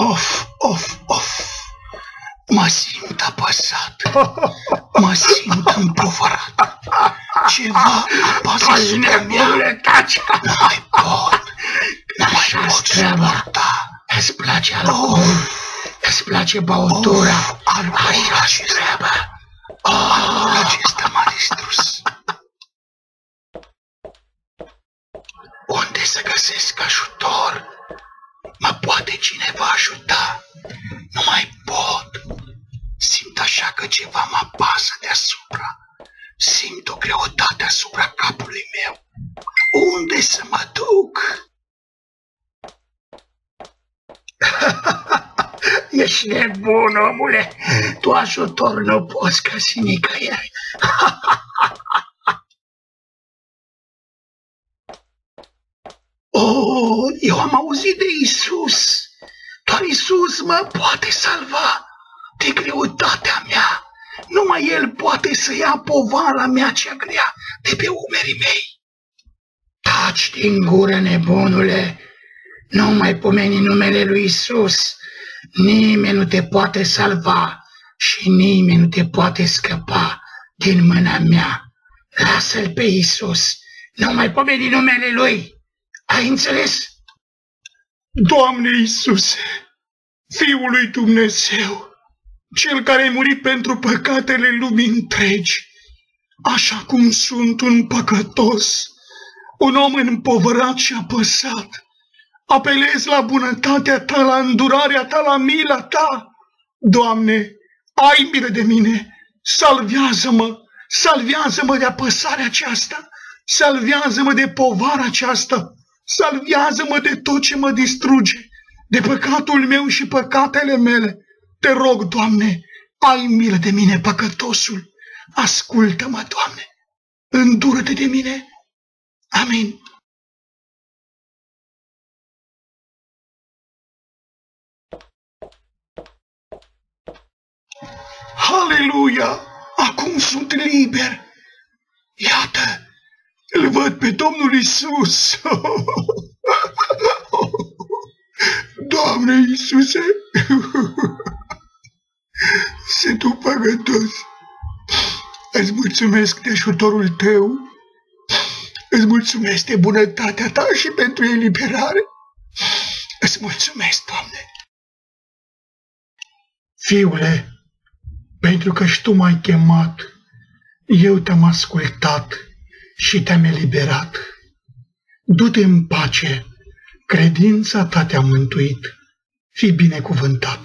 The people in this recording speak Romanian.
Of, of, of. Mă simt apăsat. Mă simt împovărat. Ceva apasă asupra mea. taci! Nu mai pot. Nu mai pot suporta. Îți place alcool, îți place băutura, Așa și treaba. Alcoolul acesta m-a distrus. Unde să găsesc ajutor? Mă poate cineva ajuta? Nu mai pot. Simt așa că ceva mă apasă deasupra. Simt o greutate asupra capului meu. Unde să mă duc? Ești nebun, omule! Tu ajutor nu poți găsi nicăieri. Oh, eu am auzit de Isus. Doar Isus mă poate salva de greutatea mea. Numai El poate să ia povara mea cea grea de pe umerii mei. Taci din gură, nebunule! Nu mai pomeni numele lui Isus. Nimeni nu te poate salva și nimeni nu te poate scăpa din mâna mea. Lasă-l pe Isus. Nu mai pomeni numele lui. Ai înțeles? Doamne Iisuse, Fiul lui Dumnezeu, Cel care ai murit pentru păcatele lumii întregi, așa cum sunt un păcătos, un om împovărat și apăsat, apelez la bunătatea Ta, la îndurarea Ta, la mila Ta. Doamne, ai milă de mine, salvează-mă, salvează-mă de apăsarea aceasta, salvează-mă de povara aceasta, salvează-mă de tot ce mă distruge, de păcatul meu și păcatele mele. Te rog, Doamne, ai milă de mine, păcătosul. Ascultă-mă, Doamne, îndură-te de mine. Amin. Haleluia! Acum sunt liber. Iată, îl văd pe Domnul Isus. Doamne Iisuse, sunt un păgătos. Îți mulțumesc de ajutorul Tău, îți mulțumesc de bunătatea Ta și pentru eliberare. Îți mulțumesc, Doamne. Fiule, pentru că și Tu m-ai chemat, eu te-am ascultat și te-am eliberat. Du-te în pace, credința ta te-a mântuit, fii binecuvântat.